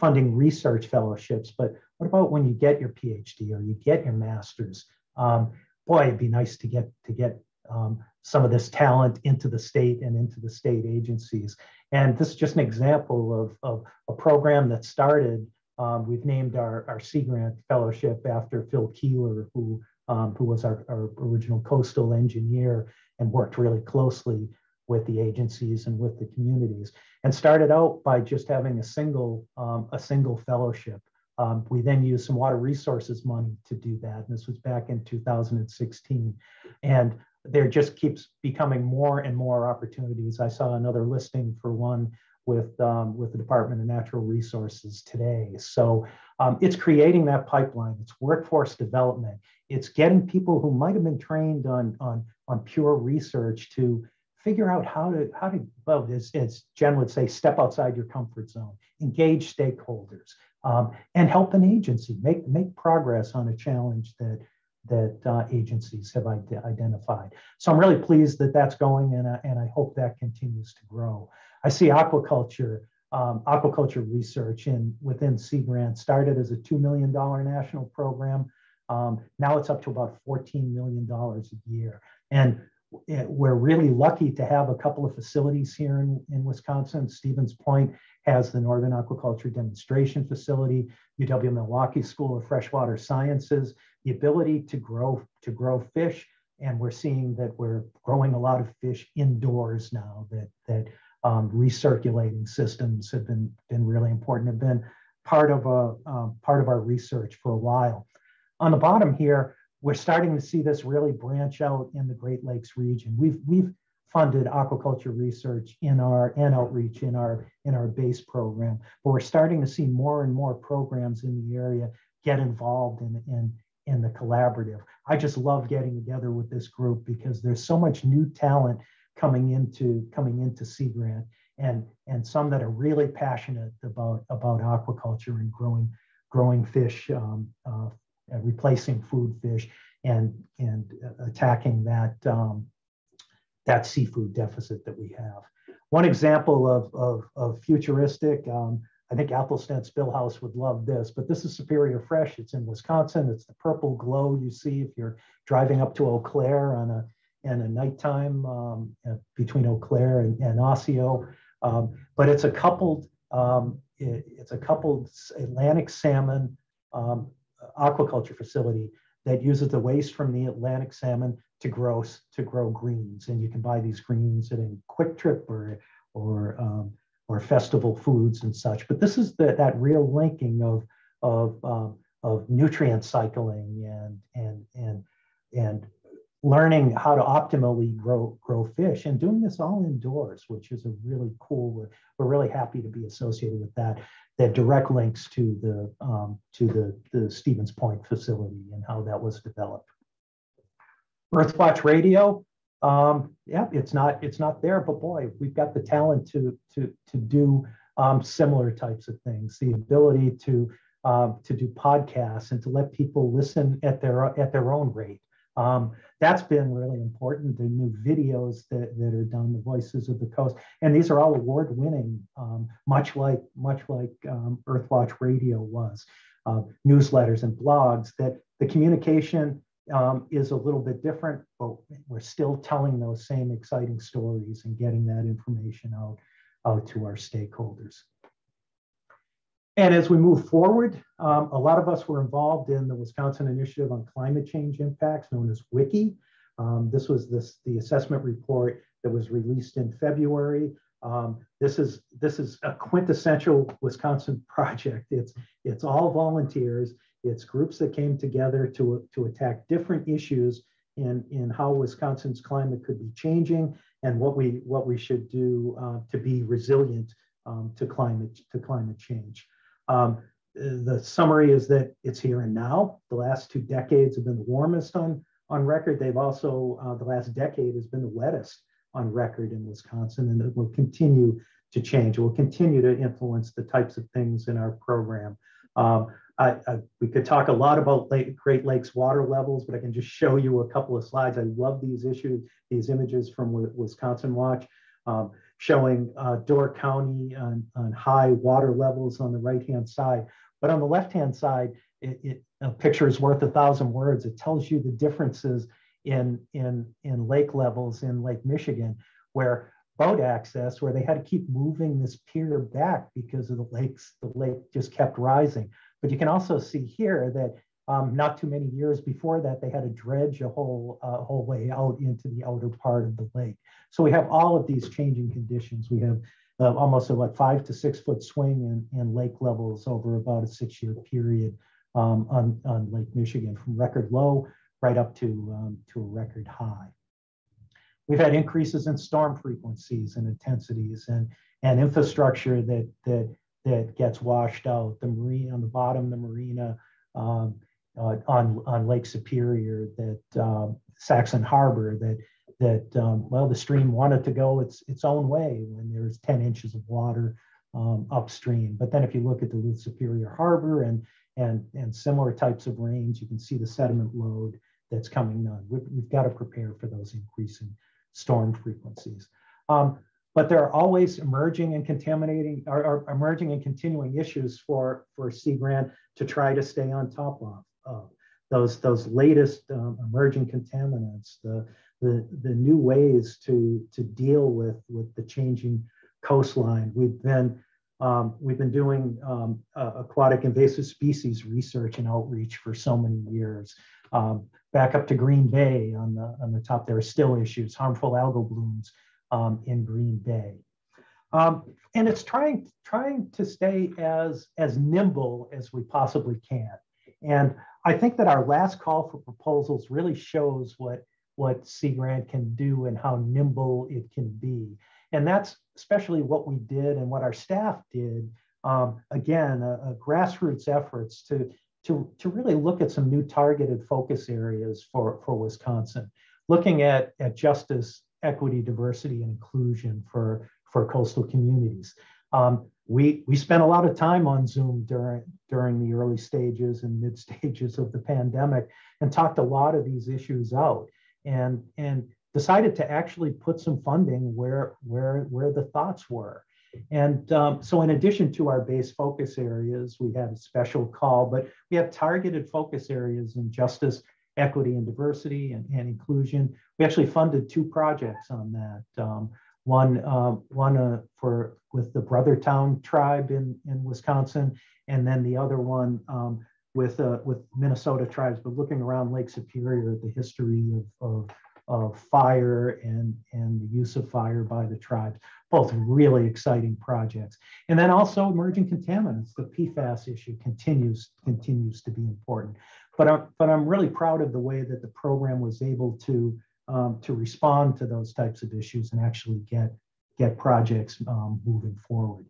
funding research fellowships, but what about when you get your PhD or you get your master's? Um, boy, it'd be nice to get to get um, some of this talent into the state and into the state agencies. And this is just an example of, of a program that started. Um, we've named our, our Sea Grant Fellowship after Phil Keillor, who, um, who was our, our original coastal engineer and worked really closely with the agencies and with the communities and started out by just having a single um, a single fellowship um, we then used some water resources money to do that and this was back in 2016 and there just keeps becoming more and more opportunities. I saw another listing for one with um, with the Department of Natural Resources today. So um, it's creating that pipeline. It's workforce development. It's getting people who might have been trained on on on pure research to figure out how to how to well as, as Jen would say, step outside your comfort zone, engage stakeholders, um, and help an agency make make progress on a challenge that that uh, agencies have identified. So I'm really pleased that that's going and, uh, and I hope that continues to grow. I see aquaculture, um, aquaculture research in within Sea Grant started as a $2 million national program. Um, now it's up to about $14 million a year. And we're really lucky to have a couple of facilities here in, in Wisconsin. Stevens Point has the Northern Aquaculture Demonstration Facility, UW Milwaukee School of Freshwater Sciences, the ability to grow to grow fish. And we're seeing that we're growing a lot of fish indoors now, that, that um, recirculating systems have been, been really important, have been part of, a, um, part of our research for a while. On the bottom here, we're starting to see this really branch out in the Great Lakes region. We've, we've funded aquaculture research in our and outreach in our in our base program but we're starting to see more and more programs in the area get involved in in in the collaborative i just love getting together with this group because there's so much new talent coming into coming into sea grant and and some that are really passionate about about aquaculture and growing growing fish um, uh, replacing food fish and and attacking that um, that seafood deficit that we have. One example of, of, of futuristic, um, I think Athelstan Spilhaus would love this, but this is Superior Fresh. It's in Wisconsin. It's the purple glow you see if you're driving up to Eau Claire on a, in a nighttime um, between Eau Claire and, and Osseo. Um, but it's a coupled, um, it, it's a coupled Atlantic salmon um, aquaculture facility that uses the waste from the Atlantic salmon to grow to grow greens, and you can buy these greens at a Kwik Trip or or um, or festival foods and such. But this is the, that real linking of of um, of nutrient cycling and and and and learning how to optimally grow grow fish and doing this all indoors, which is a really cool. We're, we're really happy to be associated with that. That direct links to the um, to the the Stevens Point facility and how that was developed. Earthwatch Radio, um, yeah, it's not it's not there, but boy, we've got the talent to to to do um, similar types of things. The ability to um, to do podcasts and to let people listen at their at their own rate. Um, that's been really important. The new videos that, that are done, the voices of the coast, and these are all award winning, um, much like much like um, Earthwatch Radio was. Uh, newsletters and blogs that the communication um, is a little bit different, but we're still telling those same exciting stories and getting that information out, out to our stakeholders. And as we move forward, um, a lot of us were involved in the Wisconsin Initiative on Climate Change Impacts, known as WICCI. Um, this was this the assessment report that was released in February. Um, this is this is a quintessential Wisconsin project. It's it's all volunteers. It's groups that came together to to attack different issues in in how Wisconsin's climate could be changing and what we what we should do uh, to be resilient um, to climate to climate change. Um, the summary is that it's here and now. The last two decades have been the warmest on on record. They've also uh, the last decade has been the wettest on record in Wisconsin, and it will continue to change. It will continue to influence the types of things in our program. Um, I, I, we could talk a lot about Lake, Great Lakes water levels, but I can just show you a couple of slides. I love these issues, these images from Wisconsin Watch, um, showing uh, Door County on, on high water levels on the right-hand side. But on the left-hand side, it, it, a picture is worth a thousand words. It tells you the differences in, in, in lake levels in Lake Michigan, where boat access, where they had to keep moving this pier back because of the lakes, the lake just kept rising. But you can also see here that um, not too many years before that, they had to dredge a whole, uh, whole way out into the outer part of the lake. So we have all of these changing conditions. We have uh, almost a like five to six foot swing in, in lake levels over about a six year period um, on, on Lake Michigan from record low right up to, um, to a record high. We've had increases in storm frequencies and intensities and, and infrastructure that, that, that gets washed out. The marine on the bottom, the marina um, uh, on, on Lake Superior, that um, Saxon Harbor, that that um, well the stream wanted to go its its own way when there's 10 inches of water um, upstream. But then if you look at Duluth Superior Harbor and and and similar types of rains, you can see the sediment load that's coming on. We've, we've got to prepare for those increasing storm frequencies. Um, but there are always emerging and contaminating or, or, emerging and continuing issues for, for Sea Grant to try to stay on top of. Those, those latest um, emerging contaminants, the, the, the new ways to, to deal with, with the changing coastline. We've been, um, we've been doing um, uh, aquatic invasive species research and outreach for so many years. Um, back up to Green Bay on the, on the top, there are still issues, harmful algal blooms um, in Green Bay. Um, and it's trying, trying to stay as, as nimble as we possibly can. And I think that our last call for proposals really shows what, what Sea Grant can do and how nimble it can be. And that's especially what we did and what our staff did. Um, again, a, a grassroots efforts to to, to really look at some new targeted focus areas for, for Wisconsin, looking at, at justice, equity, diversity, and inclusion for, for coastal communities. Um, we, we spent a lot of time on Zoom during, during the early stages and mid stages of the pandemic and talked a lot of these issues out and, and decided to actually put some funding where, where, where the thoughts were. And um, so in addition to our base focus areas, we had a special call, but we have targeted focus areas in justice, equity and diversity and, and inclusion. We actually funded two projects on that. Um, one uh, one uh, for with the Brothertown tribe in, in Wisconsin, and then the other one um, with uh, with Minnesota tribes, but looking around Lake Superior the history of, of of fire and, and the use of fire by the tribes, both really exciting projects. And then also emerging contaminants, the PFAS issue continues, continues to be important. But I'm, but I'm really proud of the way that the program was able to, um, to respond to those types of issues and actually get, get projects um, moving forward.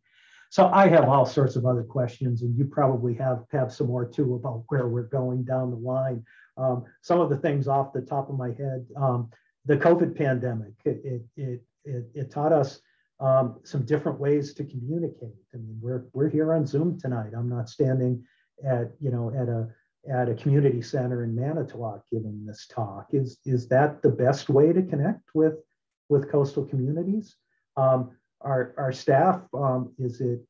So I have all sorts of other questions, and you probably have, have some more too about where we're going down the line. Um, some of the things off the top of my head, um, the COVID pandemic, it, it, it, it, taught us um, some different ways to communicate. I mean, we're, we're here on Zoom tonight. I'm not standing at, you know, at a, at a community center in Manitowoc giving this talk. Is, is that the best way to connect with, with coastal communities? Um, our, our staff, um, is it,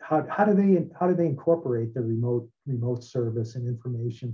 how, how do they, how do they incorporate the remote, remote service and information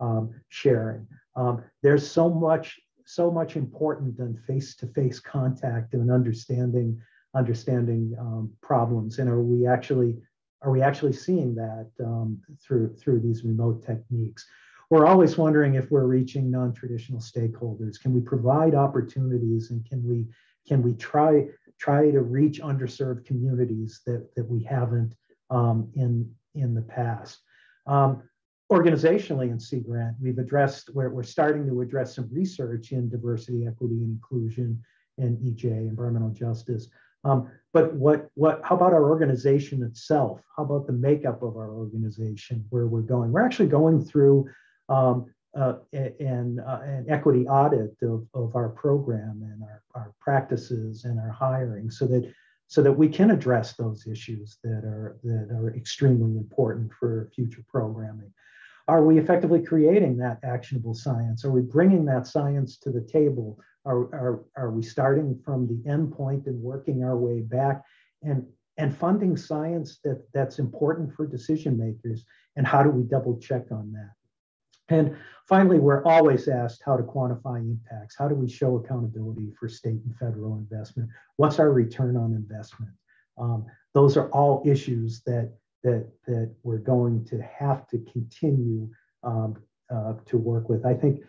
um, sharing. Um, there's so much so much important than face-to-face contact and understanding understanding um, problems. And are we actually are we actually seeing that um, through through these remote techniques? we're always wondering if we're reaching non-traditional stakeholders. Can we provide opportunities and can we can we try try to reach underserved communities that, that we haven't um, in, in the past? Um, organizationally in Sea Grant, we've addressed, we're, we're starting to address some research in diversity, equity, and inclusion and EJ, environmental justice. Um, but what, what, how about our organization itself? How about the makeup of our organization, where we're going? We're actually going through um, uh, an, uh, an equity audit of, of our program and our, our practices and our hiring so that so that we can address those issues that are that are extremely important for future programming. Are we effectively creating that actionable science? Are we bringing that science to the table? Are, are, are we starting from the end point and working our way back and, and funding science that, that's important for decision makers? And how do we double check on that? And finally, we're always asked how to quantify impacts. How do we show accountability for state and federal investment? What's our return on investment? Um, those are all issues that, that, that we're going to have to continue um, uh, to work with. I think,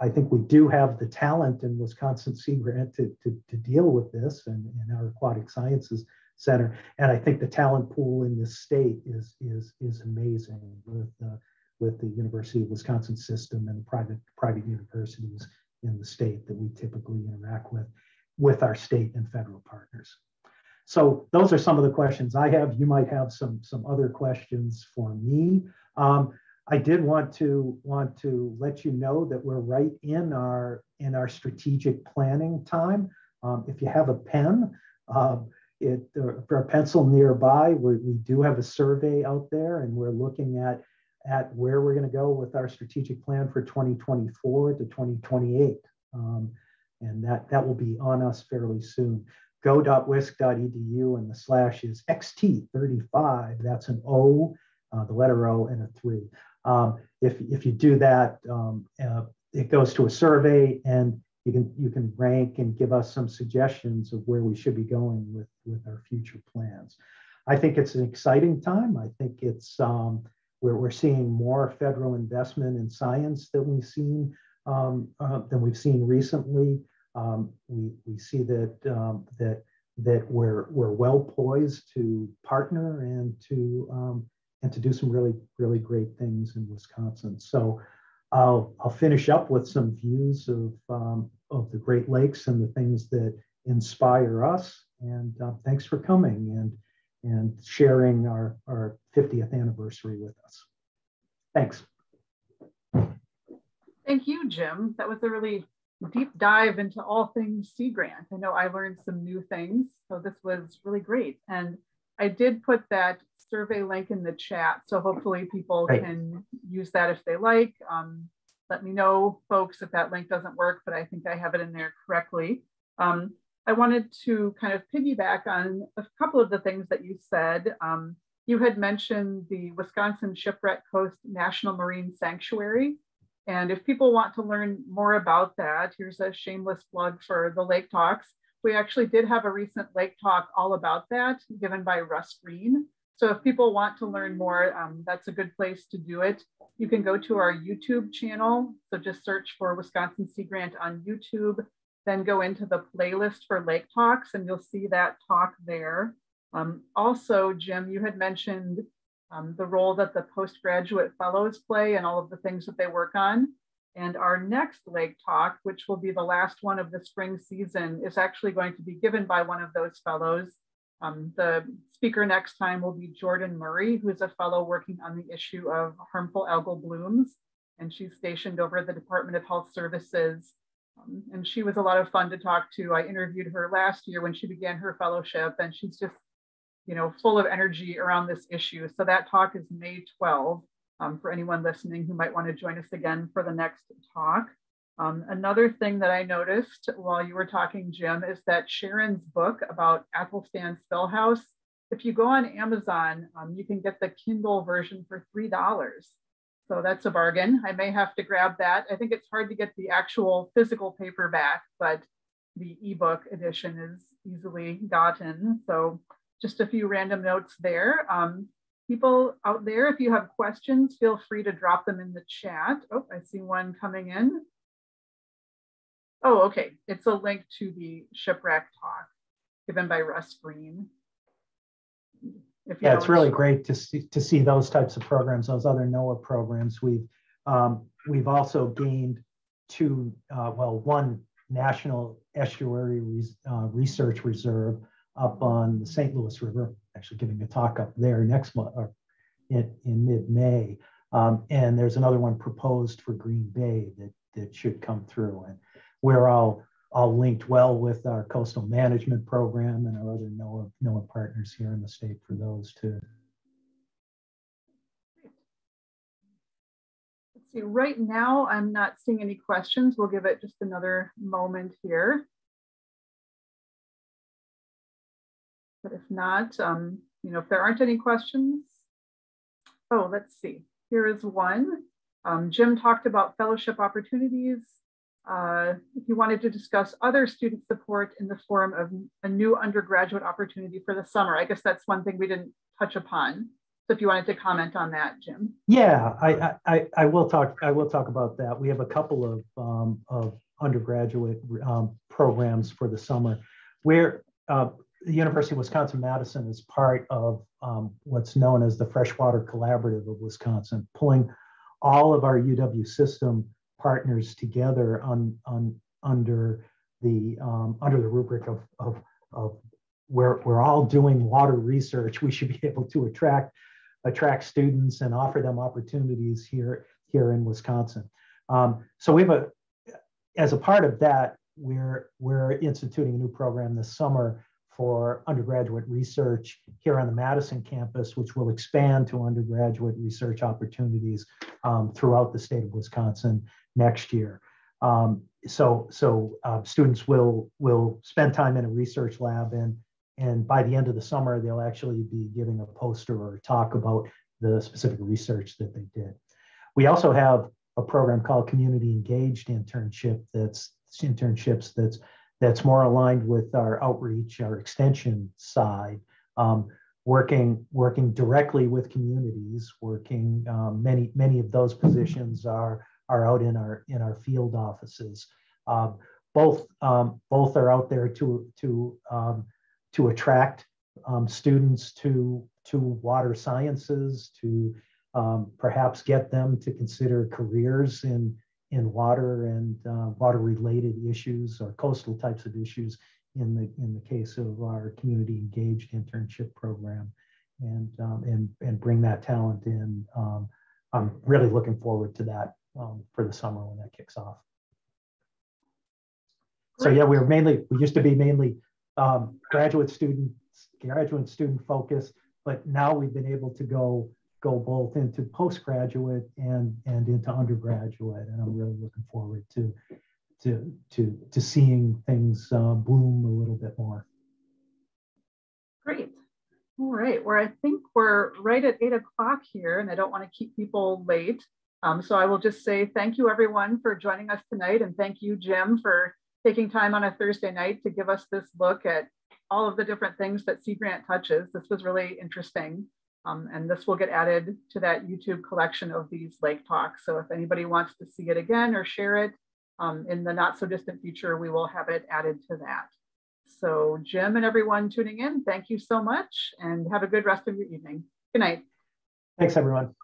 I think we do have the talent in Wisconsin Sea Grant to, to, to deal with this and in our Aquatic Sciences Center. And I think the talent pool in this state is, is, is amazing with uh, with the University of Wisconsin system and private, private universities in the state that we typically interact with, with our state and federal partners. So those are some of the questions I have. You might have some, some other questions for me. Um, I did want to want to let you know that we're right in our in our strategic planning time. Um, if you have a pen, uh, it, for a pencil nearby, we, we do have a survey out there, and we're looking at at where we're going to go with our strategic plan for 2024 to 2028. Um, and that, that will be on us fairly soon. Go.wisc.edu and the slash is XT35. That's an O, uh, the letter O, and a three. Um, if, if you do that, um, uh, it goes to a survey and you can you can rank and give us some suggestions of where we should be going with with our future plans. I think it's an exciting time. I think it's um, where we're seeing more federal investment in science than we've seen um, uh, than we've seen recently. Um, we, we see that um, that that we're we're well poised to partner and to um, and to do some really really great things in Wisconsin. So I'll I'll finish up with some views of um, of the Great Lakes and the things that inspire us. And uh, thanks for coming and and sharing our, our 50th anniversary with us. Thanks. Thank you, Jim. That was a really deep dive into all things Sea Grant. I know I learned some new things, so this was really great. And I did put that survey link in the chat, so hopefully people Great. can use that if they like. Um, let me know, folks, if that link doesn't work, but I think I have it in there correctly. Um, I wanted to kind of piggyback on a couple of the things that you said. Um, you had mentioned the Wisconsin Shipwreck Coast National Marine Sanctuary. And if people want to learn more about that, here's a shameless plug for the Lake Talks. We actually did have a recent Lake Talk all about that given by Russ Green. So if people want to learn more, um, that's a good place to do it. You can go to our YouTube channel. So just search for Wisconsin Sea Grant on YouTube then go into the playlist for Lake Talks and you'll see that talk there. Um, also, Jim, you had mentioned um, the role that the postgraduate fellows play and all of the things that they work on. And our next Lake Talk, which will be the last one of the spring season, is actually going to be given by one of those fellows. Um, the speaker next time will be Jordan Murray, who is a fellow working on the issue of harmful algal blooms. And she's stationed over at the Department of Health Services um, and she was a lot of fun to talk to. I interviewed her last year when she began her fellowship, and she's just, you know, full of energy around this issue. So that talk is May 12 um, for anyone listening who might want to join us again for the next talk. Um, another thing that I noticed while you were talking, Jim, is that Sharon's book about Athelstan Spilhaus, if you go on Amazon, um, you can get the Kindle version for $3. So that's a bargain. I may have to grab that. I think it's hard to get the actual physical paperback, but the ebook edition is easily gotten. So just a few random notes there. Um, people out there, if you have questions, feel free to drop them in the chat. Oh, I see one coming in. Oh, okay. It's a link to the shipwreck talk given by Russ Green. yeah, it's really great to see to see those types of programs, those other NOAA programs. We've um, we've also gained two, uh, well, one national estuary uh, research reserve up on the St. Louis River, actually giving a talk up there next month or in, in mid-May. Um, and there's another one proposed for Green Bay that, that should come through. And we're all, all linked well with our coastal management program and our other NOAA, NOAA partners here in the state for those too. Let's see, right now I'm not seeing any questions. We'll give it just another moment here. But if not, um, you know, if there aren't any questions, oh, let's see. Here is one. Um, Jim talked about fellowship opportunities. Uh, he wanted to discuss other student support in the form of a new undergraduate opportunity for the summer. I guess that's one thing we didn't touch upon. So if you wanted to comment on that, Jim. Yeah, I, I, I will talk. I will talk about that. We have a couple of um, of undergraduate um, programs for the summer, where uh, the University of Wisconsin-Madison is part of um, what's known as the Freshwater Collaborative of Wisconsin, pulling all of our UW system partners together on, on under the um, under the rubric of, of, of where we're all doing water research. We should be able to attract attract students and offer them opportunities here here in Wisconsin. Um, so we have a as a part of that, we're we're instituting a new program this summer for undergraduate research here on the Madison campus, which will expand to undergraduate research opportunities um, throughout the state of Wisconsin next year. Um, so so uh, students will will spend time in a research lab and and by the end of the summer they'll actually be giving a poster or a talk about the specific research that they did. We also have a program called Community Engaged Internship that's internships that's that's more aligned with our outreach, our extension side, um, working working directly with communities. Working um, many many of those positions are are out in our in our field offices. Um, both um, both are out there to to um, to attract um, students to to water sciences to perhaps get them to consider careers in in water and uh, water related issues or coastal types of issues in the in the case of our community engaged internship program and um, and and bring that talent in um, i'm really looking forward to that um, for the summer when that kicks off so yeah we were mainly we used to be mainly um, graduate student graduate student focused but now we've been able to go go both into postgraduate and and into undergraduate, and I'm really looking forward to to to to seeing things uh, bloom a little bit more. Great. All right. Where I think we're right at eight o'clock here, and I don't want to keep people late. Um, so I will just say thank you everyone for joining us tonight, and thank you, Jim, for taking time on a Thursday night to give us this look at all of the different things that Sea Grant touches. This was really interesting. Um, and this will get added to that YouTube collection of these lake talks. So if anybody wants to see it again or share it um, in the not so distant future, we will have it added to that. So Jim and everyone tuning in, thank you so much and have a good rest of your evening. Good night. Thanks everyone.